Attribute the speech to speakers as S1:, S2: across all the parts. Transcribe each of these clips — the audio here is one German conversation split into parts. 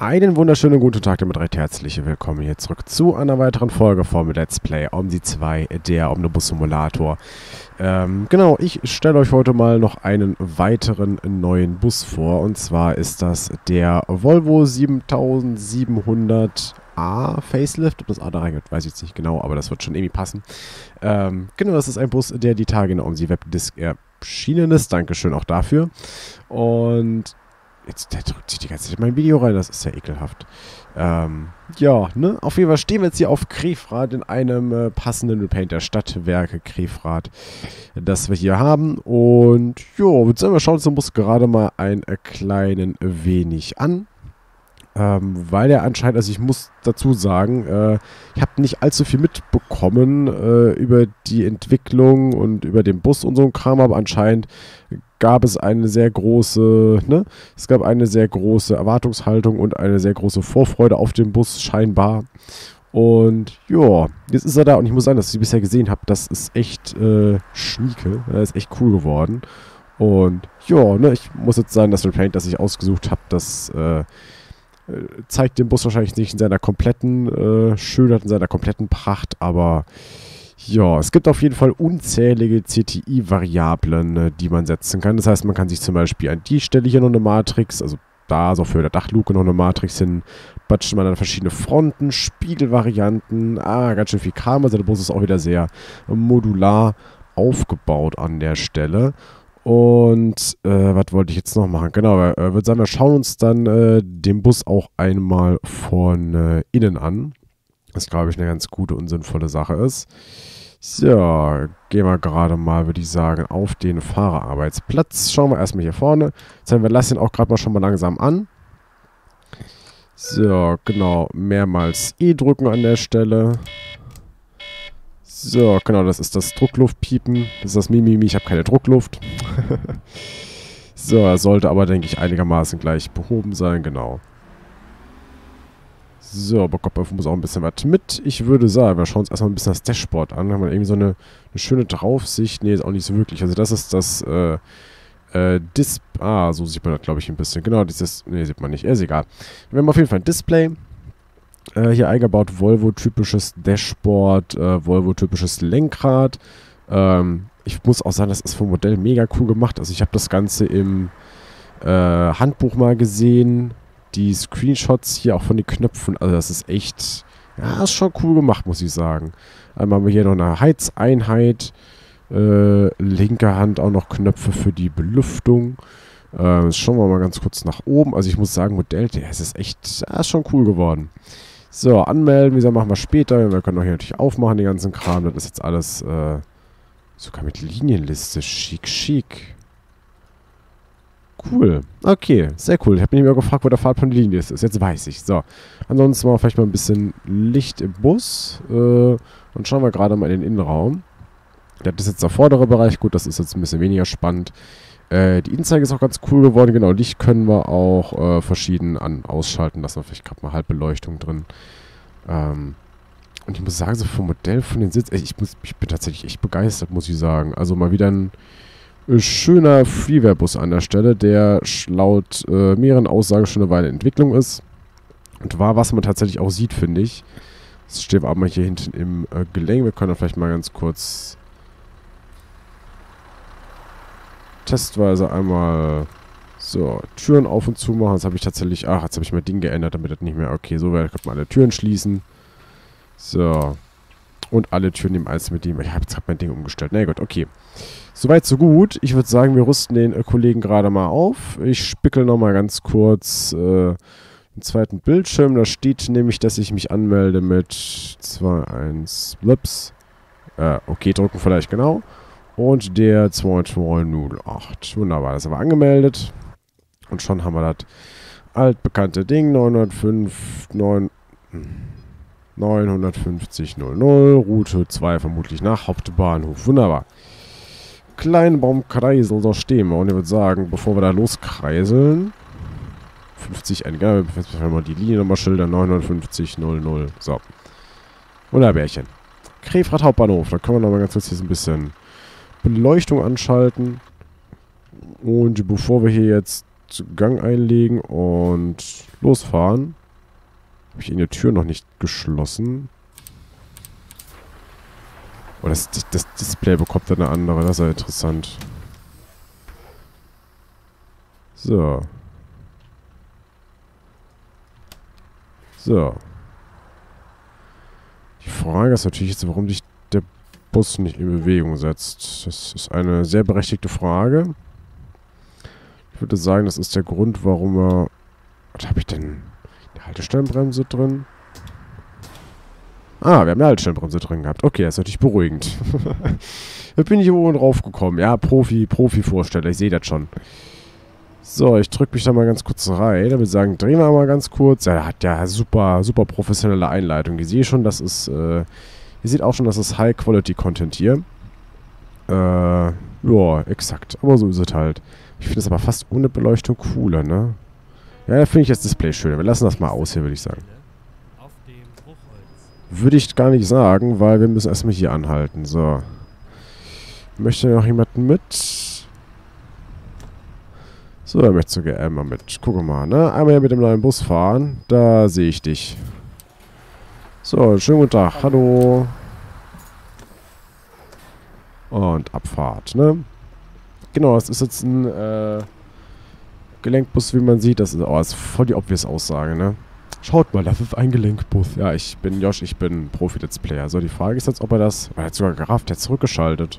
S1: Einen wunderschönen guten Tag damit recht herzlich willkommen hier zurück zu einer weiteren Folge vom Let's Play Omsi 2, der Omnibus Simulator. Ähm, genau, ich stelle euch heute mal noch einen weiteren neuen Bus vor und zwar ist das der Volvo 7700A Facelift. Ob das A da reingeht, weiß ich jetzt nicht genau, aber das wird schon irgendwie passen. Ähm, genau, das ist ein Bus, der die Tage in der Omsi Webdisk erschienen ist. Dankeschön auch dafür. Und Jetzt, der drückt sich die ganze Zeit in mein Video rein, das ist ja ekelhaft. Ähm, ja, ne, auf jeden Fall stehen wir jetzt hier auf Krefrath in einem äh, passenden Repaint der Stadtwerke Krefrath, das wir hier haben. Und ja, würde sagen, wir schauen uns den Bus gerade mal ein äh, kleinen wenig an. Ähm, weil er anscheinend, also ich muss dazu sagen, äh, ich habe nicht allzu viel mitbekommen äh, über die Entwicklung und über den Bus und so ein Kram, aber anscheinend gab es eine sehr große, ne? Es gab eine sehr große Erwartungshaltung und eine sehr große Vorfreude auf den Bus, scheinbar. Und ja, jetzt ist er da und ich muss sagen, dass ich bisher gesehen habe, das ist echt äh, schnieke. Das ist echt cool geworden. Und ja, ne, ich muss jetzt sagen, das Repaint, das ich ausgesucht habe, das äh, zeigt den Bus wahrscheinlich nicht in seiner kompletten äh, Schönheit, in seiner kompletten Pracht, aber ja, es gibt auf jeden Fall unzählige CTI-Variablen, äh, die man setzen kann. Das heißt, man kann sich zum Beispiel an die Stelle hier noch eine Matrix, also da so für der Dachluke noch eine Matrix hin, batscht man an verschiedene Fronten, Spiegelvarianten, ah, ganz schön viel Kram. Also der Bus ist auch wieder sehr modular aufgebaut an der Stelle. Und äh, was wollte ich jetzt noch machen? Genau, äh, würde sagen, wir schauen uns dann äh, den Bus auch einmal von äh, innen an. Was, glaube ich, eine ganz gute und sinnvolle Sache ist. So, gehen wir gerade mal, würde ich sagen, auf den Fahrerarbeitsplatz. Schauen wir erstmal hier vorne. Jetzt haben wir lassen ihn auch gerade mal schon mal langsam an. So, genau, mehrmals E drücken an der Stelle. So, genau, das ist das Druckluftpiepen. Das ist das Mimimi, ich habe keine Druckluft. so, sollte aber, denke ich, einigermaßen gleich behoben sein, genau. So, aber Kopf muss auch ein bisschen was mit. Ich würde sagen, wir schauen uns erstmal ein bisschen das Dashboard an. Da haben wir irgendwie so eine, eine schöne Draufsicht. Nee, ist auch nicht so wirklich. Also das ist das, äh, äh, Dis... Ah, so sieht man das, glaube ich, ein bisschen. Genau, dieses... Nee, sieht man nicht. Ist egal. Wir haben auf jeden Fall ein Display. Äh, hier eingebaut Volvo-typisches Dashboard, äh, Volvo-typisches Lenkrad. Ähm, ich muss auch sagen, das ist vom Modell mega cool gemacht. Also ich habe das Ganze im äh, Handbuch mal gesehen. Die Screenshots hier auch von den Knöpfen. Also das ist echt... Ja, ist schon cool gemacht, muss ich sagen. Einmal haben wir hier noch eine Heizeinheit. Äh, linke Hand auch noch Knöpfe für die Belüftung. Äh, schauen wir mal ganz kurz nach oben. Also ich muss sagen, Modell, der ist echt, ja, ist schon cool geworden. So, anmelden, wie gesagt, machen wir später. Wir können auch hier natürlich aufmachen, den ganzen Kram. Das ist jetzt alles, äh, sogar mit Linienliste. Schick, schick. Cool. Okay, sehr cool. Ich habe mich immer gefragt, wo der Fahrplan die Linie ist. Jetzt weiß ich. So. Ansonsten wir vielleicht mal ein bisschen Licht im Bus. Äh, und schauen wir gerade mal in den Innenraum. Das ist jetzt der vordere Bereich. Gut, das ist jetzt ein bisschen weniger spannend. Äh, die Inzeige ist auch ganz cool geworden. Genau, Licht können wir auch äh, verschieden an ausschalten lassen. Vielleicht gerade mal Halbbeleuchtung drin. Ähm, und ich muss sagen, so vom Modell von den Sitz, ich, muss, ich bin tatsächlich echt begeistert, muss ich sagen. Also mal wieder ein schöner Freeware-Bus an der Stelle, der laut äh, mehreren Aussagen schon eine Weile in Entwicklung ist. Und war, was man tatsächlich auch sieht, finde ich. Das steht aber mal hier hinten im äh, Gelenk. Wir können da vielleicht mal ganz kurz testweise einmal so, Türen auf und zu machen. Jetzt habe ich tatsächlich, ach, jetzt habe ich mein Ding geändert, damit das nicht mehr, okay, so wäre, könnte man alle Türen schließen. So. Und alle Türen im Eis mit dem, ich habe jetzt gerade mein Ding umgestellt. Na nee, gut, okay. Soweit, so gut. Ich würde sagen, wir rüsten den äh, Kollegen gerade mal auf. Ich spickel nochmal ganz kurz äh, den zweiten Bildschirm. Da steht nämlich, dass ich mich anmelde mit 2, 1, Blips. Äh, okay, drücken vielleicht genau. Und der 2208. Wunderbar, das haben wir angemeldet. Und schon haben wir das altbekannte Ding. 905, 9, 950 00. Route 2 vermutlich nach Hauptbahnhof. Wunderbar. Kleinbaumkreisel, da stehen wir. Und ich würde sagen, bevor wir da loskreiseln, 50 Eingabe, wenn wir die Linie nochmal schildern, 950 00. So. Wunderbärchen. Krefrat Hauptbahnhof, da können wir nochmal ganz kurz hier so ein bisschen Beleuchtung anschalten. Und bevor wir hier jetzt Gang einlegen und losfahren. Habe ich in der Tür noch nicht geschlossen. Oh, das, das Display bekommt eine andere. Das ist ja interessant. So. So. Die Frage ist natürlich jetzt, warum sich der Bus nicht in Bewegung setzt. Das ist eine sehr berechtigte Frage. Ich würde sagen, das ist der Grund, warum er... Was habe ich denn? Die Haltestellenbremse drin? Ah, wir haben eine Haltestellenbremse drin gehabt. Okay, das ist natürlich beruhigend. da bin ich irgendwo drauf gekommen. Ja, Profi, Profi-Vorsteller, ich sehe das schon. So, ich drücke mich da mal ganz kurz rein. Da würde ich sagen, drehen wir mal ganz kurz. Er hat ja super, super professionelle Einleitung. Ich sehe schon, das ist, äh, ihr seht auch schon, das ist High-Quality-Content hier. Äh, ja, exakt. Aber so ist es halt. Ich finde es aber fast ohne Beleuchtung cooler, ne? Ja, da finde ich das Display schöner. Wir lassen das mal aus hier, würde ich sagen. Würde ich gar nicht sagen, weil wir müssen erstmal hier anhalten. So. Möchte noch jemand mit? So, er möchte sogar einmal mit. Guck mal, ne? Einmal hier mit dem neuen Bus fahren. Da sehe ich dich. So, schönen guten Tag. Hallo. Und Abfahrt, ne? Genau, das ist jetzt ein äh, Gelenkbus, wie man sieht. Das ist, oh, das ist voll die obvious Aussage, ne? Schaut mal, das ist ein Gelenkbus. Ja, ich bin Josh, ich bin Profi-Let's Player. So, die Frage ist jetzt, ob er das... Er hat sogar gerafft, er hat zurückgeschaltet.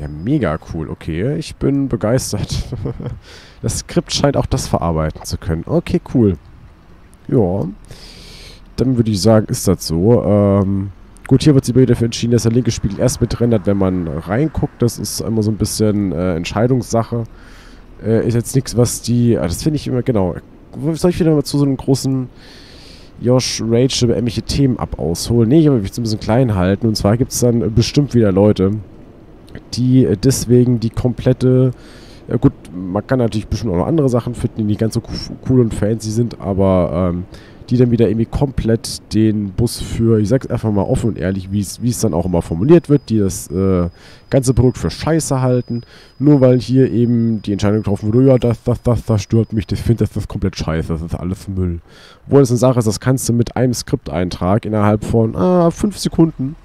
S1: Ja, mega cool. Okay, ich bin begeistert. das Skript scheint auch das verarbeiten zu können. Okay, cool. Ja. Dann würde ich sagen, ist das so. Ähm, gut, hier wird sich dafür entschieden, dass der linke Spiegel erst mitrendert, wenn man reinguckt. Das ist immer so ein bisschen äh, Entscheidungssache. Äh, ist jetzt nichts, was die... Ah, das finde ich immer, genau. Soll ich wieder mal zu so einem großen... Josh Rage über irgendwelche Themen ab ausholen? Nee, ich will mich so ein bisschen klein halten. Und zwar gibt es dann bestimmt wieder Leute, die äh, deswegen die komplette, ja gut, man kann natürlich bestimmt auch noch andere Sachen finden, die nicht ganz so cool und fancy sind, aber ähm, die dann wieder irgendwie komplett den Bus für, ich sag's einfach mal offen und ehrlich, wie es dann auch immer formuliert wird, die das äh, ganze Produkt für Scheiße halten, nur weil hier eben die Entscheidung getroffen wurde, ja, das, das, das, das stört mich, ich finde, das ist komplett scheiße, das ist alles Müll. Obwohl es eine Sache ist, das kannst du mit einem Skripteintrag innerhalb von ah, fünf Sekunden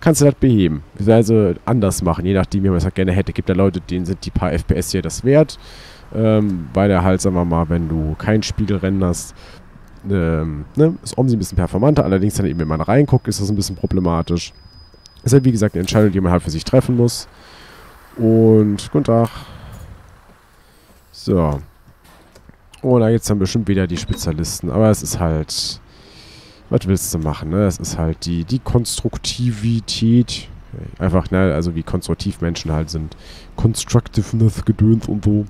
S1: kannst du das beheben. Also anders machen, je nachdem, wie man es halt gerne hätte. Gibt ja Leute, denen sind die paar FPS hier das wert. Ähm, weil der halt, sagen wir mal, wenn du kein Spiegel renderst, ähm, ne, ist OMSI ein bisschen performanter. Allerdings dann eben, wenn man reinguckt, ist das ein bisschen problematisch. Ist halt, wie gesagt, eine Entscheidung, die man halt für sich treffen muss. Und, guten Tag. So. Oh, da jetzt dann bestimmt wieder die Spezialisten. Aber es ist halt was willst du machen, ne? Das ist halt die, die Konstruktivität. Einfach, ne, also wie konstruktiv Menschen halt sind. Constructiveness, Gedöns und so.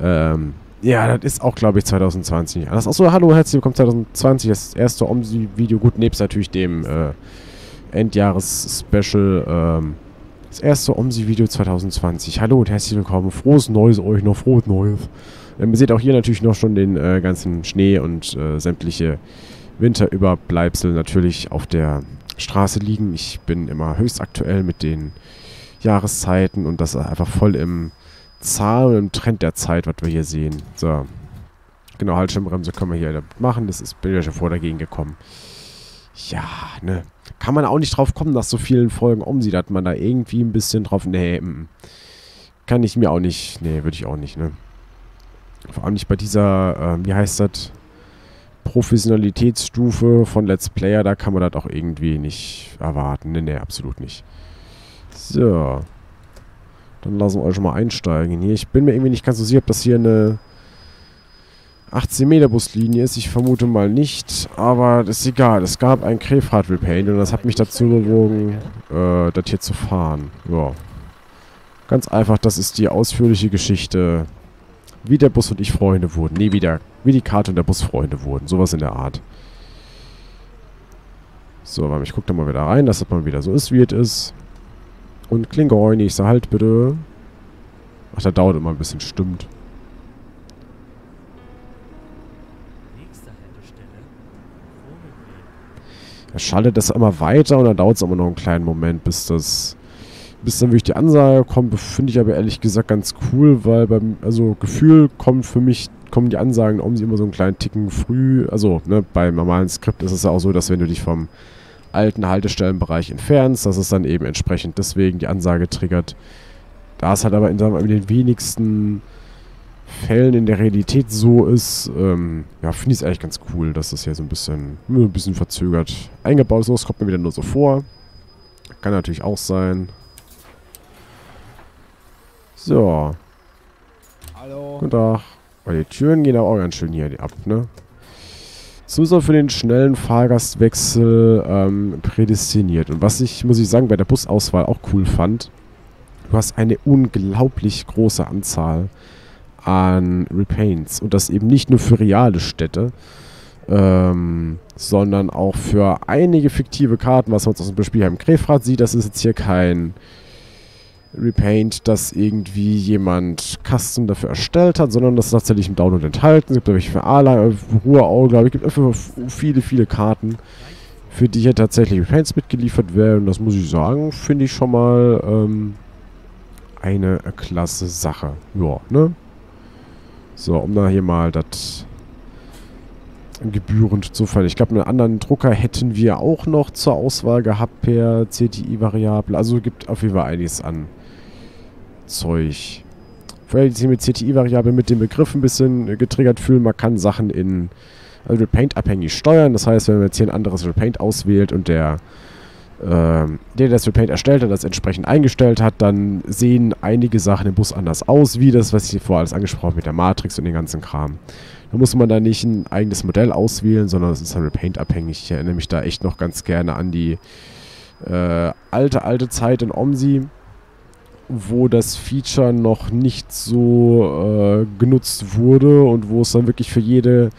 S1: Ähm, ja, das ist auch, glaube ich, 2020 nicht anders. Achso, hallo, herzlich willkommen 2020, das erste OMSI-Video. Gut, nebst natürlich dem äh, Endjahres-Special. Ähm, das erste OMSI-Video 2020. Hallo und herzlich willkommen. Frohes Neues euch noch, frohes Neues. Ähm, ihr seht auch hier natürlich noch schon den äh, ganzen Schnee und äh, sämtliche Winterüberbleibsel natürlich auf der Straße liegen. Ich bin immer höchst aktuell mit den Jahreszeiten und das einfach voll im Zahl und im Trend der Zeit, was wir hier sehen. So. Genau, Haltschirmbremse können wir hier machen. Das ist, bin ja schon vor dagegen gekommen. Ja, ne. Kann man auch nicht drauf kommen, nach so vielen Folgen umsieht, dass man da irgendwie ein bisschen drauf. Nee, m mm. kann ich mir auch nicht. Nee, würde ich auch nicht, ne. Vor allem nicht bei dieser, äh, wie heißt das? Professionalitätsstufe von Let's Player, da kann man das auch irgendwie nicht erwarten. Ne, ne, absolut nicht. So. Dann lassen wir euch mal einsteigen hier. Ich bin mir irgendwie nicht ganz so sicher, ob das hier eine 18 Meter Buslinie ist. Ich vermute mal nicht, aber das ist egal. Es gab ein Krefeld Repaint und das hat mich dazu bewogen, äh, das hier zu fahren. Ja. Ganz einfach, das ist die ausführliche Geschichte wie der Bus und ich Freunde wurden. Nee, wie, der, wie die Karte und der Bus Freunde wurden. Sowas in der Art. So, ich gucke da mal wieder rein, dass das mal wieder so ist, wie es ist. Und Klingoy, nächster Halt bitte. Ach, da dauert immer ein bisschen, stimmt. er schaltet das immer weiter und dann dauert es aber noch einen kleinen Moment, bis das bis dann wirklich die Ansage kommt, finde ich aber ehrlich gesagt ganz cool, weil beim, also Gefühl kommt für mich, kommen die Ansagen um sie immer so einen kleinen Ticken früh, also ne, beim normalen Skript ist es ja auch so, dass wenn du dich vom alten Haltestellenbereich entfernst, dass es dann eben entsprechend deswegen die Ansage triggert. Da es halt aber in, in den wenigsten Fällen in der Realität so ist, ähm, ja, finde ich es eigentlich ganz cool, dass das hier so ein bisschen, ein bisschen verzögert eingebaut ist. Das kommt mir wieder nur so vor. Kann natürlich auch sein. So.
S2: Hallo.
S1: Guten Tag. Oh, die Türen gehen aber auch ganz schön hier ab, ne? Zusatz für den schnellen Fahrgastwechsel ähm, prädestiniert. Und was ich, muss ich sagen, bei der Busauswahl auch cool fand, du hast eine unglaublich große Anzahl an Repaints. Und das eben nicht nur für reale Städte, ähm, sondern auch für einige fiktive Karten, was man zum Beispiel hier im Grefrat sieht. Das ist jetzt hier kein Repaint, das irgendwie jemand Custom dafür erstellt hat, sondern das ist tatsächlich im Download enthalten. Es gibt welche für Ala, Ruhrau, glaube ich, es gibt einfach viele, viele Karten, für die hier tatsächlich Repaints mitgeliefert werden. Das muss ich sagen, finde ich schon mal ähm, eine klasse Sache. Ja, ne? So, um da hier mal das gebührend zu fallen. Ich glaube, einen anderen Drucker hätten wir auch noch zur Auswahl gehabt per CTI-Variable. Also gibt auf jeden Fall einiges an Zeug. Vielleicht sich mit CTI-Variable mit dem Begriff ein bisschen getriggert fühlen. Man kann Sachen in also Repaint abhängig steuern. Das heißt, wenn man jetzt hier ein anderes Repaint auswählt und der ähm, der das Repaint erstellt hat, das entsprechend eingestellt hat, dann sehen einige Sachen im Bus anders aus, wie das, was ich hier vorher alles angesprochen habe mit der Matrix und den ganzen Kram. Da muss man da nicht ein eigenes Modell auswählen, sondern es ist dann Repaint abhängig. Ich erinnere mich da echt noch ganz gerne an die äh, alte, alte Zeit in OMSI, wo das Feature noch nicht so äh, genutzt wurde und wo es dann wirklich für jede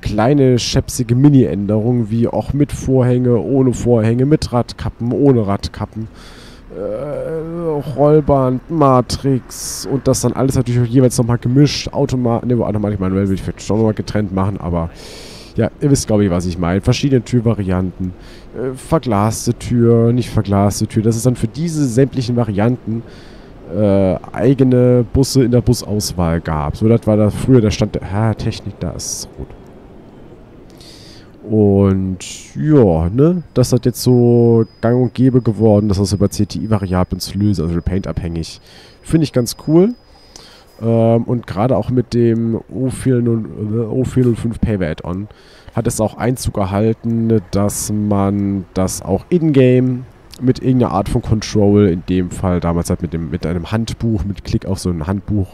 S1: kleine, schäpsige Mini-Änderungen, wie auch mit Vorhänge, ohne Vorhänge, mit Radkappen, ohne Radkappen, äh, Rollband, Matrix und das dann alles natürlich jeweils nochmal gemischt, automatisch, ne, automatisch manuell würde ich vielleicht schon nochmal getrennt machen, aber ja, ihr wisst, glaube ich, was ich meine. Verschiedene Türvarianten, äh, verglaste Tür, nicht verglaste Tür, das ist dann für diese sämtlichen Varianten äh, eigene Busse in der Busauswahl gab. So, das war da früher der Stand der Technik, da ist rot. Und ja, ne, das hat jetzt so gang und gäbe geworden, dass das über CTI-Variablen zu lösen, also Repaint-abhängig. Finde ich ganz cool. Ähm, und gerade auch mit dem O405 Paver Add-on hat es auch Einzug erhalten, dass man das auch in-game mit irgendeiner Art von Control, in dem Fall damals halt mit, dem, mit einem Handbuch, mit Klick auf so ein Handbuch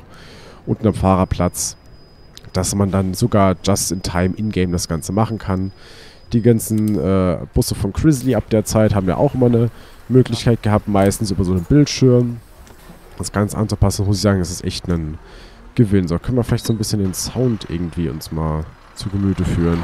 S1: und einem Fahrerplatz, dass man dann sogar just in time in-game das Ganze machen kann. Die ganzen äh, Busse von Grizzly ab der Zeit haben ja auch immer eine Möglichkeit gehabt, meistens über so einen Bildschirm. Das Ganze anzupassen, muss ich sagen, das ist echt ein Gewinn. So, können wir vielleicht so ein bisschen den Sound irgendwie uns mal zu Gemüte führen.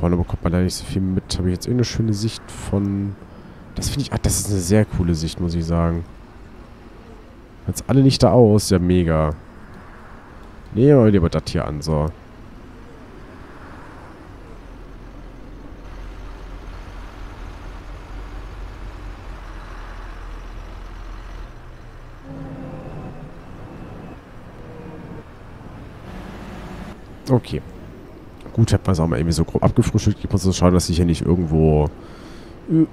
S1: Vorne bekommt man da nicht so viel mit. Habe ich jetzt irgendeine schöne Sicht von... Das finde ich... Ach, das ist eine sehr coole Sicht, muss ich sagen. Jetzt alle Lichter aus. Ja, mega. Nehmen wir lieber das hier an, so. Okay. Gut, hätte man es auch mal irgendwie so grob abgefrühstückt. Ich muss so schauen, dass ich hier nicht irgendwo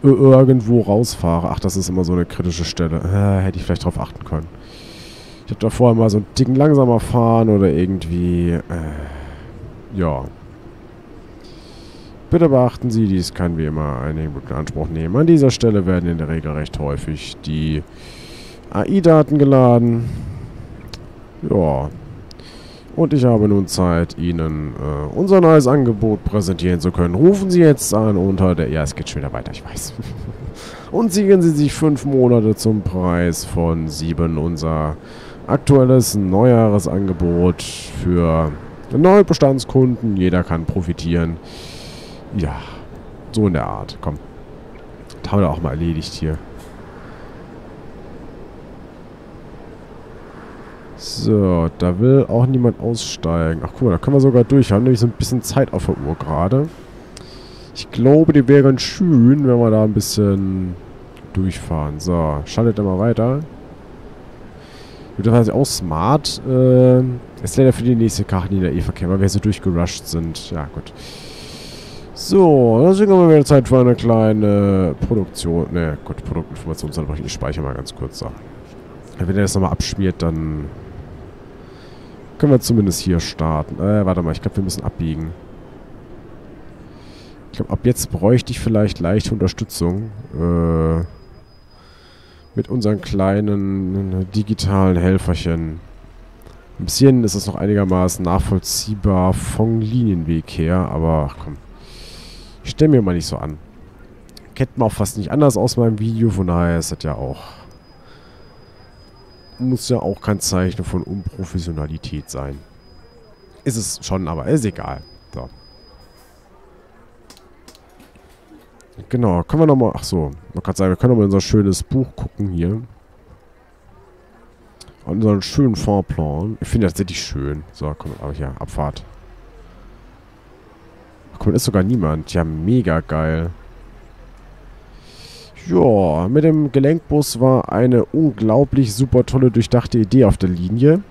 S1: irgendwo rausfahre. Ach, das ist immer so eine kritische Stelle. Äh, hätte ich vielleicht drauf achten können. Ich hätte da vorher mal so einen Ticken langsamer fahren oder irgendwie... Äh, ja. Bitte beachten Sie, dies kann wie immer einen guten Anspruch nehmen. An dieser Stelle werden in der Regel recht häufig die AI-Daten geladen. Ja, und ich habe nun Zeit, Ihnen äh, unser neues Angebot präsentieren zu können. Rufen Sie jetzt an unter der... Ja, es geht schon wieder weiter, ich weiß. Und sichern Sie sich fünf Monate zum Preis von sieben unser aktuelles Neujahresangebot für neue Bestandskunden. Jeder kann profitieren. Ja, So in der Art. Komm. Das haben wir auch mal erledigt hier. So, da will auch niemand aussteigen. Ach, guck mal, da können wir sogar durch. Wir haben nämlich so ein bisschen Zeit auf der Uhr gerade. Ich glaube, die wäre ganz schön, wenn wir da ein bisschen durchfahren. So, schaltet mal weiter. Das ist auch smart. Äh, ist leider für die nächste Karte in der E-Verkehr, weil wir so durchgerusht sind. Ja, gut. So, dann sind wir wieder Zeit für eine kleine Produktion. Ne, gut, Produktinformation, ich speichere mal ganz kurz. So. Wenn er das nochmal abschmiert, dann können wir zumindest hier starten. Äh, warte mal, ich glaube, wir müssen abbiegen. Ich glaube, ab jetzt bräuchte ich vielleicht leichte Unterstützung. Äh, mit unseren kleinen digitalen Helferchen. Ein bisschen ist es noch einigermaßen nachvollziehbar vom Linienweg her, aber ach komm. Ich stelle mir mal nicht so an. Kennt man auch fast nicht anders aus meinem Video, von daher ist das ja auch muss ja auch kein Zeichen von Unprofessionalität sein. Ist es schon, aber ist egal. So. Genau, können wir nochmal... Ach so, man kann sagen, wir können nochmal unser schönes Buch gucken hier. Und unseren schönen Fahrplan. Ich finde das tatsächlich schön. So, komm, aber hier, Abfahrt. Ach komm, ist sogar niemand. Ja, mega geil. Ja, mit dem Gelenkbus war eine unglaublich super tolle, durchdachte Idee auf der Linie.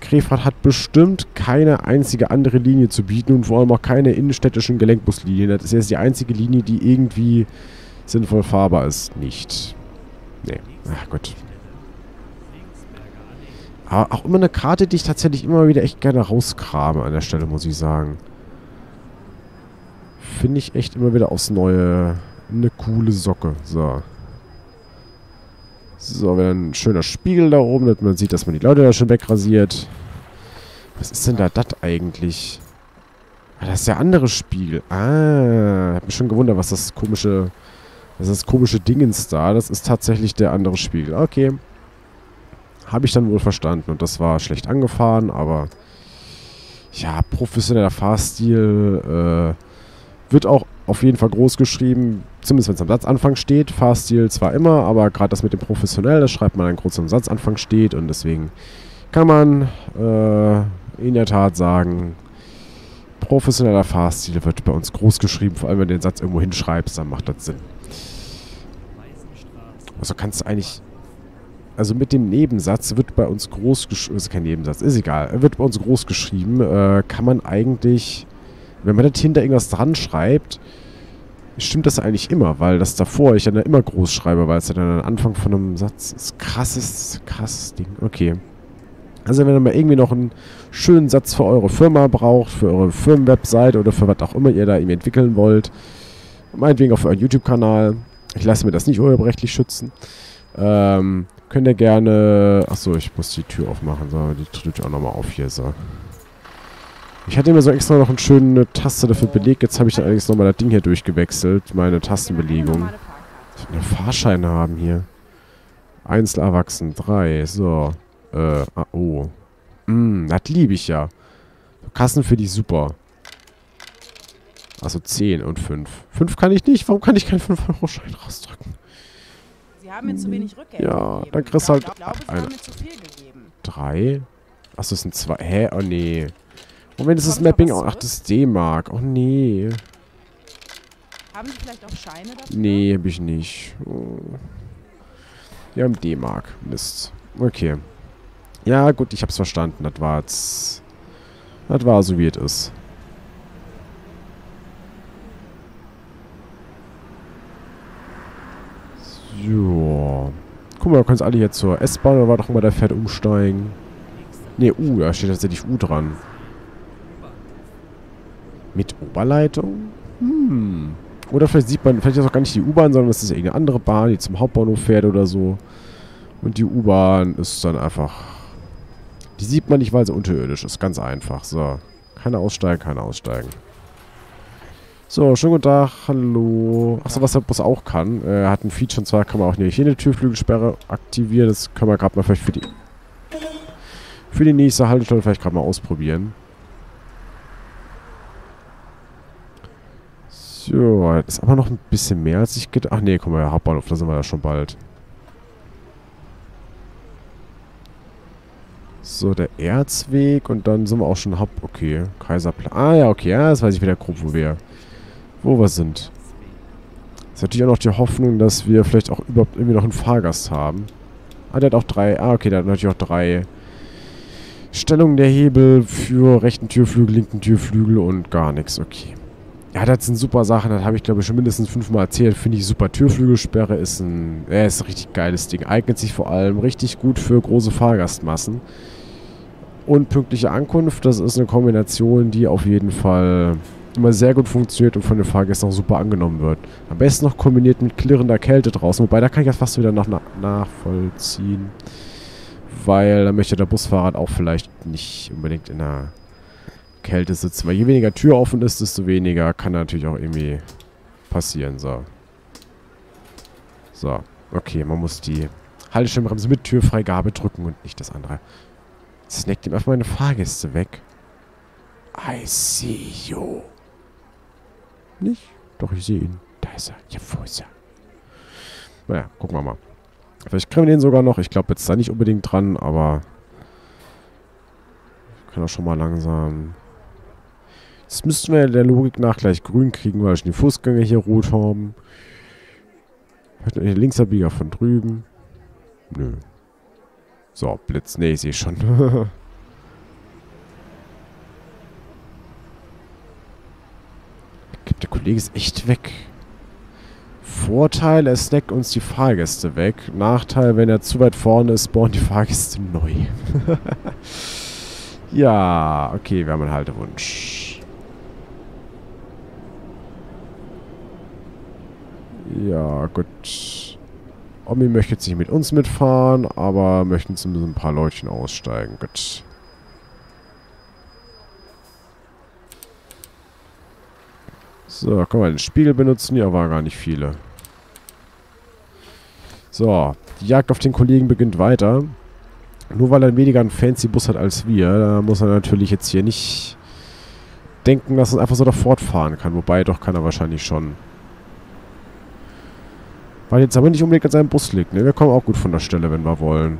S1: Krefeld hat bestimmt keine einzige andere Linie zu bieten und vor allem auch keine innenstädtischen Gelenkbuslinien. Das ist jetzt die einzige Linie, die irgendwie sinnvoll fahrbar ist. Nicht. Nee. Ach Gott. Aber auch immer eine Karte, die ich tatsächlich immer wieder echt gerne rauskrame an der Stelle, muss ich sagen. Finde ich echt immer wieder aufs Neue eine coole Socke. So. So, wieder ein schöner Spiegel da oben, damit man sieht, dass man die Leute da schon wegrasiert. Was ist denn da das eigentlich? Ah, das ist der andere Spiegel. Ah, hab mich schon gewundert, was das komische... Das ist das komische Dingens da. Das ist tatsächlich der andere Spiegel. Okay. Habe ich dann wohl verstanden. Und das war schlecht angefahren, aber... Ja, professioneller Fahrstil. Äh, wird auch auf jeden Fall groß geschrieben, zumindest wenn es am Satzanfang steht. Fahrstil zwar immer, aber gerade das mit dem professionell, das schreibt man dann groß am Satzanfang steht und deswegen kann man äh, in der Tat sagen, professioneller Fahrstil wird bei uns groß geschrieben, vor allem wenn du den Satz irgendwo hinschreibst, dann macht das Sinn. Also kannst du eigentlich also mit dem Nebensatz wird bei uns groß geschrieben, ist kein Nebensatz, ist egal, wird bei uns groß geschrieben, äh, kann man eigentlich wenn man da hinter irgendwas dran schreibt, stimmt das eigentlich immer, weil das davor ich dann immer groß schreibe, weil es dann am Anfang von einem Satz ist. Krasses, krasses Ding. Okay. Also wenn ihr mal irgendwie noch einen schönen Satz für eure Firma braucht, für eure Firmenwebsite oder für was auch immer ihr da irgendwie entwickeln wollt, meinetwegen für euren YouTube-Kanal, ich lasse mir das nicht urheberrechtlich schützen, ähm, könnt ihr gerne... Achso, ich muss die Tür aufmachen. So, die tut auch nochmal auf hier. So. Ich hatte mir so extra noch eine schöne Taste dafür belegt. Jetzt habe ich dann allerdings nochmal das Ding hier durchgewechselt. Meine Tastenbelegung. Ich will einen Fahrschein haben hier. Einzelerwachsen. Drei. So. Äh, ah, oh. Mm, das liebe ich ja. Kassen finde ich super. Also 10 und 5. 5 kann ich nicht. Warum kann ich keinen 5-Euro-Schein rausdrücken?
S3: Sie haben mir zu wenig Rückgeld
S1: Ja, gegeben. dann kriegst du halt... Ich glaube, eine. 3? Achso, das sind 2. Hä? Oh nee. Moment, ist das Mapping auch... Ach, das ist D-Mark. Oh, nee.
S3: Haben Sie vielleicht auch Scheine dafür?
S1: Nee, hab ich nicht. Oh. Wir haben D-Mark. Mist. Okay. Ja, gut, ich hab's verstanden. Das war jetzt... Das war so, wie es ist. So. Guck mal, da können alle hier zur S-Bahn oder war doch immer der Pferd umsteigen. Ne, U, da steht tatsächlich U dran. Mit Oberleitung? Hm. Oder vielleicht sieht man, vielleicht ist das auch gar nicht die U-Bahn, sondern es ist irgendeine andere Bahn, die zum Hauptbahnhof fährt oder so. Und die U-Bahn ist dann einfach... Die sieht man nicht, weil sie unterirdisch ist. Ganz einfach. So. Keine aussteigen, keine aussteigen. So, schönen guten Tag. Hallo. Achso, was der Bus auch kann. Er äh, hat ein Feature, und zwar kann man auch hier eine Türflügelsperre aktivieren. Das können wir gerade mal vielleicht für die... Für die nächste Haltestelle vielleicht gerade mal ausprobieren. So, das ist aber noch ein bisschen mehr, als ich gedacht Ach nee, guck mal, Hauptbahnhof, da sind wir ja schon bald. So, der Erzweg und dann sind wir auch schon Haupt... Okay, Kaiserplatz. Ah ja, okay, ja, das weiß ich wieder grob, wo wir... Wo wir sind. Ist natürlich auch noch die Hoffnung, dass wir vielleicht auch überhaupt irgendwie noch einen Fahrgast haben. Ah, der hat auch drei... Ah, okay, der hat natürlich auch drei... Stellungen der Hebel für rechten Türflügel, linken Türflügel und gar nichts. Okay. Ja, das sind super Sachen. Das habe ich, glaube ich, schon mindestens fünfmal erzählt. Finde ich super. Türflügelsperre ist ein... Äh, ist ein richtig geiles Ding. Eignet sich vor allem richtig gut für große Fahrgastmassen. Und pünktliche Ankunft, das ist eine Kombination, die auf jeden Fall immer sehr gut funktioniert und von den Fahrgästen auch super angenommen wird. Am besten noch kombiniert mit klirrender Kälte draußen. Wobei, da kann ich das fast wieder nach, nachvollziehen. Weil da möchte der Busfahrer auch vielleicht nicht unbedingt in der Kälte sitzen. Weil je weniger Tür offen ist, desto weniger kann natürlich auch irgendwie passieren. So. So. Okay, man muss die Haltestellenbremse mit Türfreigabe drücken und nicht das andere. Snackt ihm einfach meine Fahrgäste weg. I see you. Nicht? Doch, ich sehe ihn. Da ist er. Ja, wo ist er? Naja, gucken wir mal. Vielleicht kriegen wir den sogar noch. Ich glaube jetzt da nicht unbedingt dran, aber... Ich kann auch schon mal langsam... Jetzt müssten wir der Logik nach gleich grün kriegen, weil schon die Fußgänger hier rot haben. Vielleicht noch den Linksabbieger von drüben. Nö. So, Blitz. Nee, ich sehe schon. Der Kollege ist echt weg. Vorteil, er snackt uns die Fahrgäste weg. Nachteil, wenn er zu weit vorne ist, spawnen die Fahrgäste neu. ja, okay, wir haben einen Haltewunsch. Ja, gut. Omi möchte jetzt nicht mit uns mitfahren, aber möchten zumindest ein paar Leutchen aussteigen. Gut. So, können wir den Spiegel benutzen? Ja, waren gar nicht viele. So, die Jagd auf den Kollegen beginnt weiter. Nur weil er weniger einen fancy Bus hat als wir, da muss er natürlich jetzt hier nicht denken, dass er einfach so da fortfahren kann. Wobei, doch kann er wahrscheinlich schon. Weil jetzt aber nicht unbedingt an seinem Bus liegt, ne? Wir kommen auch gut von der Stelle, wenn wir wollen.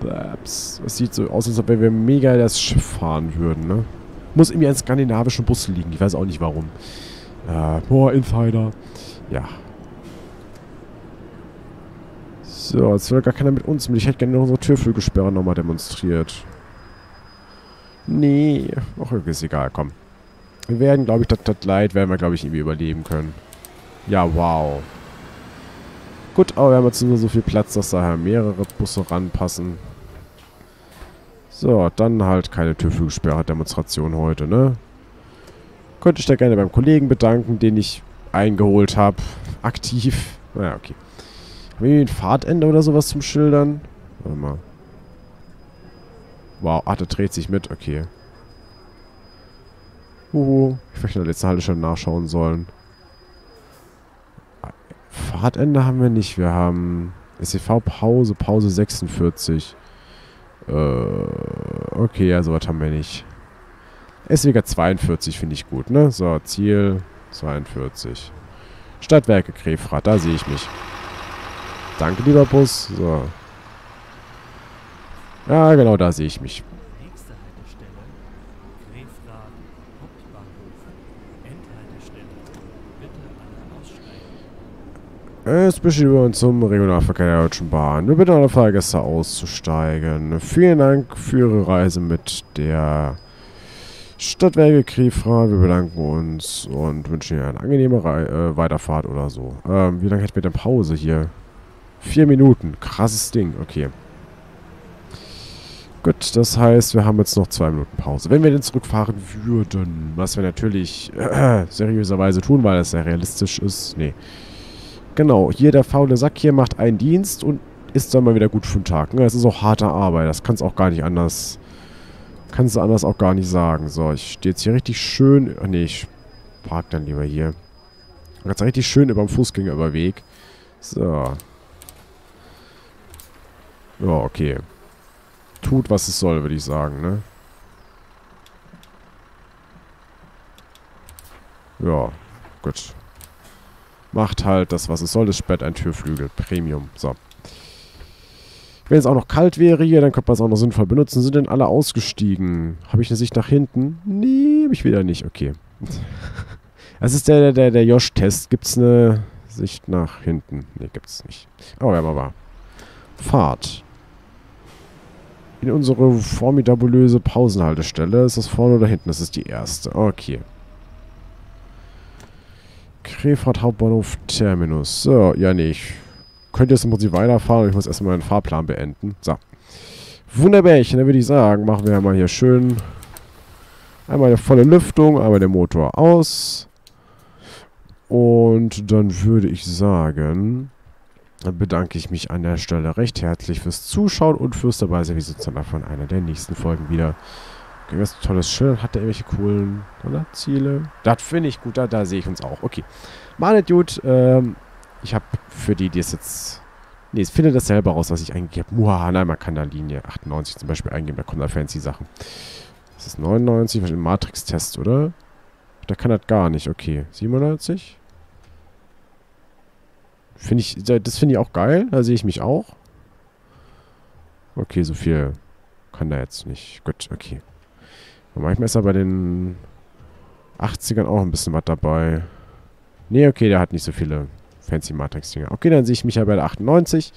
S1: Babs. Das sieht so aus, als ob wir mega das Schiff fahren würden, ne? Muss irgendwie ein skandinavischen Bus liegen. Ich weiß auch nicht warum. Äh, boah, Insider. Ja. So, jetzt will gar keiner mit uns mit. Ich hätte gerne unsere Türflügelsperre nochmal demonstriert. Nee. Ach, ist egal, komm. Wir werden, glaube ich, das, das Leid werden wir, glaube ich, irgendwie überleben können. Ja, wow. Gut, aber wir haben jetzt nur so viel Platz, dass daher mehrere Busse ranpassen. So, dann halt keine Türflügelsperre-Demonstration heute, ne? Könnte ich da gerne beim Kollegen bedanken, den ich eingeholt habe. Aktiv. Naja, okay. Haben wir ein Fahrtende oder sowas zum Schildern? Warte mal. Wow, ach, der dreht sich mit. Okay. Huhu. Ich vielleicht in der letzten Haltestelle nachschauen sollen. Fahrtende haben wir nicht. Wir haben SEV-Pause, Pause 46. Äh, okay, ja, sowas haben wir nicht. SWG 42 finde ich gut, ne? So, Ziel 42. Stadtwerke Krefrat, da sehe ich mich. Danke, lieber Bus. So. Ja, genau, da sehe ich mich. Nächste Haltestelle. Krefrat Hauptbahnhof. Endhaltestelle. Bitte alle Es bestimmt zum Regionalverkehr der Deutschen Bahn. Wir bitten alle Fahrgäste auszusteigen. Vielen Dank für Ihre Reise mit der Stadtwerke Krefra, wir bedanken uns und wünschen Ihnen eine angenehme Re äh, Weiterfahrt oder so. Ähm, wie lange hätten wir denn Pause hier? Vier Minuten. Krasses Ding. Okay. Gut, das heißt, wir haben jetzt noch zwei Minuten Pause. Wenn wir denn zurückfahren würden, was wir natürlich äh, seriöserweise tun, weil das sehr realistisch ist. Nee. Genau, hier der faule Sack hier macht einen Dienst und ist dann mal wieder gut für den Tag. Das ist auch harte Arbeit. Das kann es auch gar nicht anders Kannst du anders auch gar nicht sagen. So, ich stehe jetzt hier richtig schön... Ach nee, ich park dann lieber hier. Jetzt richtig schön über dem Fußgängerüberweg. So. Ja, okay. Tut, was es soll, würde ich sagen, ne? Ja, gut. Macht halt das, was es soll. Das Bett ein Türflügel. Premium. So. Wenn es auch noch kalt wäre hier, dann könnte man es auch noch sinnvoll benutzen. Sind denn alle ausgestiegen? Habe ich eine Sicht nach hinten? Nee, habe ich wieder nicht. Okay. Das ist der, der, der Josh-Test. Gibt es eine Sicht nach hinten? Nee, gibt es nicht. Oh, ja, mal wahr. Fahrt. In unsere formidabulöse Pausenhaltestelle. Ist das vorne oder hinten? Das ist die erste. Okay. Krefeld Hauptbahnhof Terminus. So, ja, nee, ich könnte jetzt im Prinzip weiterfahren. Ich muss erstmal meinen Fahrplan beenden. So. Wunderbärchen, dann würde ich sagen, machen wir mal hier schön einmal eine volle Lüftung, einmal der Motor aus. Und dann würde ich sagen, dann bedanke ich mich an der Stelle recht herzlich fürs Zuschauen und fürs dabei sein. Wir sehen uns dann von einer der nächsten Folgen wieder. Okay, was tolles Schild. Hat der irgendwelche coolen Ziele? Das finde ich gut. Da, da sehe ich uns auch. Okay. Malet gut. Ähm, ich habe für die, die es jetzt... Nee, ich finde das selber raus, was ich eingegeben habe. Muhaha, nein, man kann da Linie 98 zum Beispiel eingeben. Da kommen da fancy Sachen. Das ist 99, wahrscheinlich Matrix-Test, oder? Der kann das gar nicht. Okay. 97? Finde ich, das finde ich auch geil. Da sehe ich mich auch. Okay, so viel kann da jetzt nicht. Gut, okay. Und manchmal ist er bei den 80ern auch ein bisschen was dabei. Nee, okay, der hat nicht so viele fancy Matrix-Dinger. Okay, dann sehe ich mich ja bei der 98.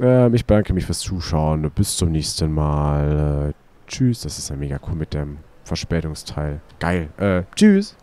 S1: Ähm, ich bedanke mich fürs Zuschauen. Bis zum nächsten Mal. Äh, tschüss. Das ist ja mega cool mit dem Verspätungsteil. Geil. Äh, tschüss.